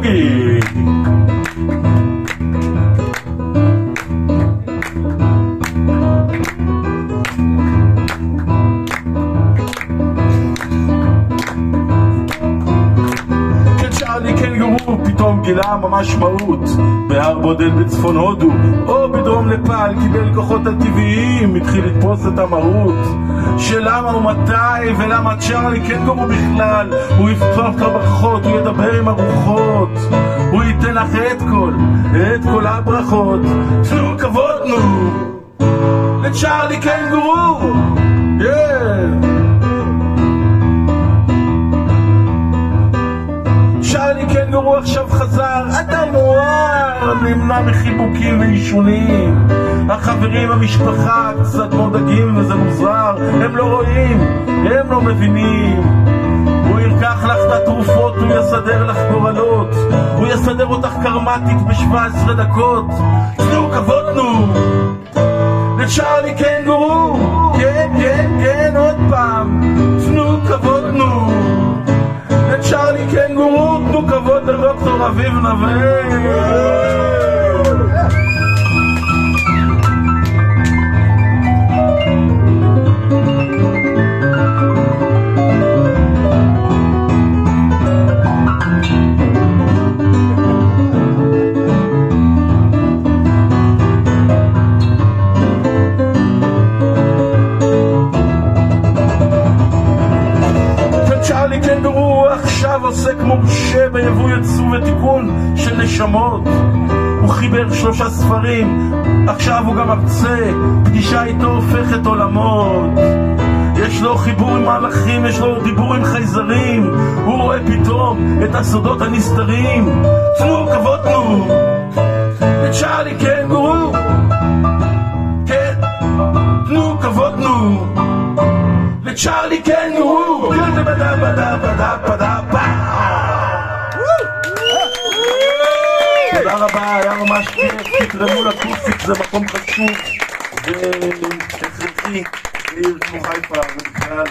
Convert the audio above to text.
boogie. כן, כן, פתאום גילה ממש מהות. בהר בודד בצפון הודו או בדרום נפאל קיבל כוחות הטבעיים התחיל לתפוס את המהות. שלמה ומתי ולמה צ'ארלי כן קנגורו בכלל? הוא יפתח את הברכות, הוא ידבר עם הרוחות. לך את כל, את כל הברכות תנו כבוד נו לצ'ארלי קנגורו. צ'ארלי קנגורו עכשיו חזר, עדיין וואר, נמנע מחיבוקים ועישונים. החברים, המשפחה, קצת מודאגים וזה מוזר, הם לא רואים, הם לא מבינים. הוא ייקח לך את התרופות, הוא יסדר לך אותך קרמטית ב-17 דקות. תנו כבוד נו! לצ'ארלי קנגורו, כן, כן, כן, עוד פעם, תנו כבוד נו! לצ'ארלי קנגורו, תנו כבוד לדוקטור אביב נווה! צ'ארלי קנגורו עכשיו עוסק מורשה ביבוא יצוא ותיקון של נשמות. הוא חיבר שלושה ספרים, עכשיו הוא גם מרצה, פגישה איתו הופכת עולמות. יש לו חיבור עם מהלכים, יש לו דיבור עם חייזרים. הוא רואה פתאום את הסודות הנסתרים. תנו כבוד נו לצ'ארלי קנגורו כן, תנו כבוד נו לצ'ארלי קנגורו תודה רבה, היה ממש כיף, תתרמו לקופיק, זה מקום חשוב. והכרחי לעיר כמו חיפה ובכלל